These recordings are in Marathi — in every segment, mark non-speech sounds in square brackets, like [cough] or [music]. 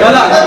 đó là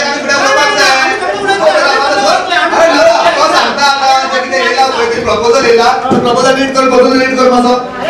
प्रपोजल येला प्रपोजल रीड कर बघून रीड कर माझं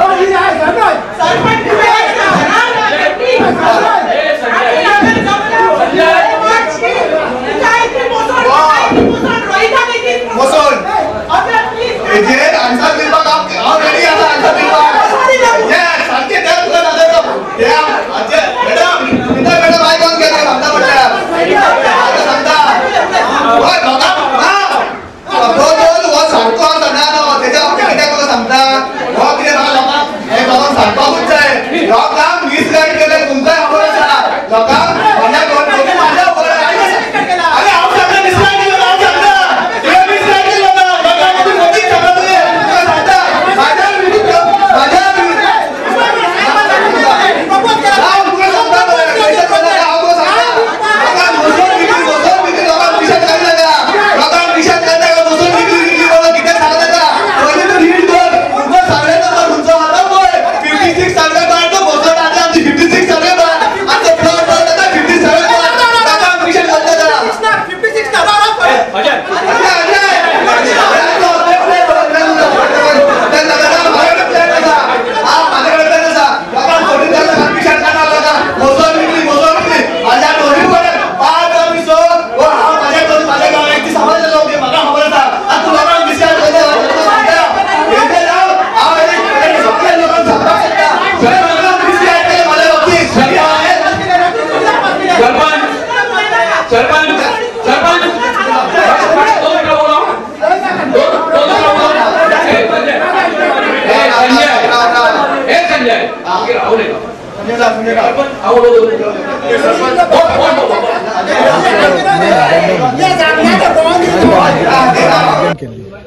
Ờ, đi này, sẵn rồi, sẵn quanh đi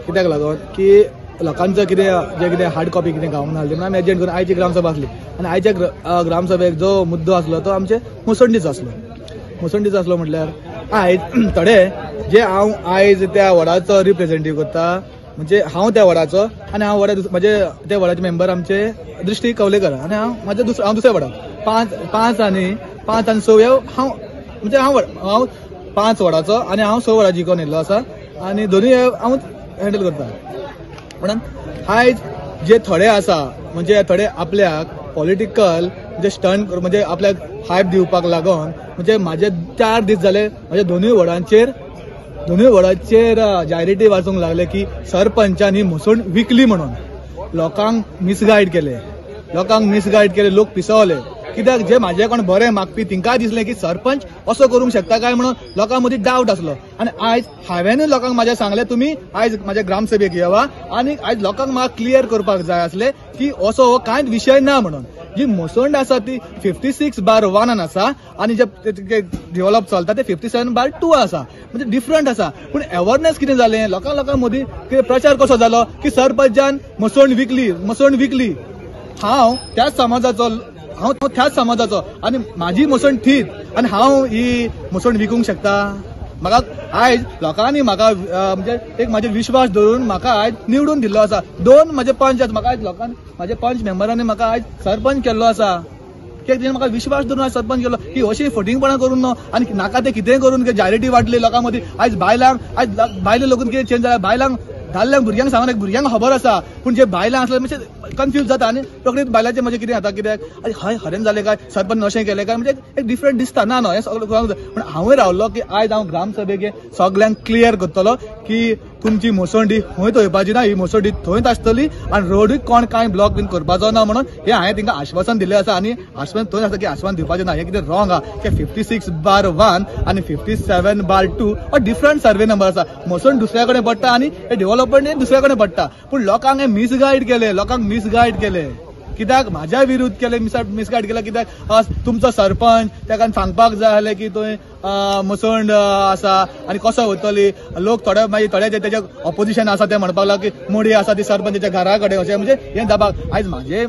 कित्याक लागून की लोकांचं कितें जें कितें हार्ड कॉपी कितें गावून नासलें म्हणून आम्ही एजंट करून आयची ग्रामसभा आसली आनी आयच्या ग्रामसभेक जो मुद्दो आसलो तो आमचे मुसंडीचो आसलो मसंडीचो आसलो म्हटल्यार आयज थोडे [clears throat] जे हांव आयज त्या वडाचो रिप्रेझेंटेटिव्ह करता म्हणजे हांव त्या वडाचो आनी हांव वडा म्हणजे त्या वडाचे मेंबर आमचे दृष्टी कवलेकर आनी हांव माझ्या दुसरं हांव दुसऱ्या वडा पांच पांच आणि पांच आनी स हांव म्हणजे हांव हांव पांच वडाचो आनी हांव स वडा जिखोन येयल्लो आसा आनी दोनूय हांव हँडल करता. म्हणून आयज जे थोडे आसा म्हणजे थोडे आपल्याक पॉलिटिकल म्हणजे स्टंट म्हणजे आपल्याक हायप दिवपाक लागून म्हणजे माझे चार दीस झाले माझ्या दोनूय वडांचे दोनूय वडांचे जायरेटी वाचूंक लागले की सरपंचांनी मसण विकली म्हणून. लोकांक मिसगायड केले. लोकांक मिसगायड केले लोक पिसवले. कित्याक? जे माझे कोण बरें मागपी तिंकाय दिसलें की सरपंच असो करूंक शकता काय म्हणून लोकां मदीं डावट आसलो आनी आयज हांवेंनूय लोकांक म्हाज्या सांगलें तुमी आयज माझ्या ग्रामसभेक येवा. आनी आयज लोकांक म्हाका क्लियर करपाक जाय आसलें की असो हो कांयच विशय ना म्हणून. जी मुसंड आसा ती फिफ्टी सिक्स बार वनान आसा आनी जे डेव्हलप चलता ते फिफ्टी सेवन बार टू आसा. म्हणजे डिफरंट आसा. पूण अवेअरनेस कितें जालें लोकां लोकां मदीं प्रचार कसो जालो की सरपंचान मुसंड विकली मुसंड विकली. हांव त्याच समाजाचो हांव त्याच समाजाचो. आनी म्हाजी मसण थीत. आनी हांव ही मसण विकूंक शकता? म्हाका आयज लोकांनी म्हाका म्हणजे एक म्हाजे विश्वास धरून म्हाका आयज निवडून दिल्लो आसा. दोन म्हाजे पंच आसा म्हाका आयज लोकांनी म्हाजे पंच मेंबरांनी म्हाका आयज सरपंच केल्लो आसा. कित्याक तेणें म्हाका विश्वास धरून आयज सरपंच केलो की अशी फटींगपणां करून न्हू. आनी नाका ते कितेंय करून जायरिटी वाटली लोकां मदीं आयज बायलांक आयज बायले लोकून कितें चेंज जाला बायलांक धाडल्या भुरग्यांक सांगना भुरग्यांक खबर आसा. पूण जे बायलां आसले मातशें कन्फ्यूज जाता आनी रोखडीच बायलांचें म्हणजे कितें जाता कित्याक? आनी हय हरेन जालें काय? सरपंच अशें केलें काय? म्हणजे एक डिफरंट दिसता. ना न्हू हें सगळें पूण हांवूय रावलो की आयज हांव ग्रामसभेक सगळ्यांक सगल्यांक क्लियर करतलो की तुमची मोसंडी खंय थंयपाची ना ही मोसंडी थंयच आसतली आनी रोडूय कोण कांय ब्लॉक बीन करपाचो ना म्हणून हे हांवें तिंका आश्वासन दिल्लें आसा आनी आश्वासन थंय आसा की आश्वासन दिवपाचें ना हें कितें रॉंग आहा की फिफ्टी सिक्स बार वन आनी फिफ्टी सेवन बार टू हो डिफरंट सर्वे नंबर आसा मुसंड दुसऱ्या कडेन पडटा आनी हे डेव्हलपमेंट दुसऱ्या कडेन पडटा पूण लोकांक हे मिसगायड केले लोकांक मिसगायड केले. कित्याक म्हाज्या विरुद्ध केले मिस मिसगायड केला कित्याक आज तुमचो सरपंच ताका सांगपाक जाय आसलें की तुवें अं, आसा आनी कसो वतली लोक थोडे मागीर थोडे जे तेजे ऑपोजिशन आसा ते म्हणपाक लागले की मोडी आसा ती सरपंचाच्या घरा कडेन अशें म्हणजे हें दाबाक. आयज म्हाजे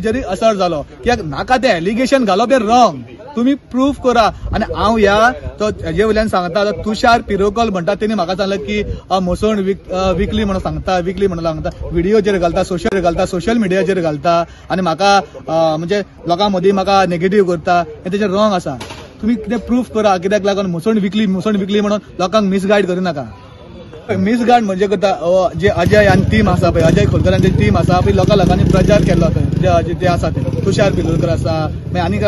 जरी असर जालो कित्याक नाका ते एलिगेशन घालप हें रॉंग तुम्ही प्रूफ करा. आणि हांव ह्या तो हेजे वयल्यान सांगता आतां तुषार पिरोकल म्हणटा तेणी म्हाका सांगलें की अ, विक विकली म्हणून सांगता विकली म्हणून सांगता व्हिडिओचेर घालता सोशल घालता सोशल मिडियाचेर घालता आनी म्हाका म्हणजे लोकां मदीं म्हाका नेगेटीव करता हें तेजें रॉंग आसा. तुमी कितें प्रूफ करा कित्याक लागून मुसोण विकली मुसोण विकली म्हणून लोकांक मिसगायड करूं नाका. मिसगायड म्हणजे करता जे अजय आनी टीम आसा पळय अजय खोलकरांची टीम आसा पळय लोकां लोकांनी प्रचार केल्लो जे- जे- आसा ते तुषार पिलोरकर आसा मागीर आनीक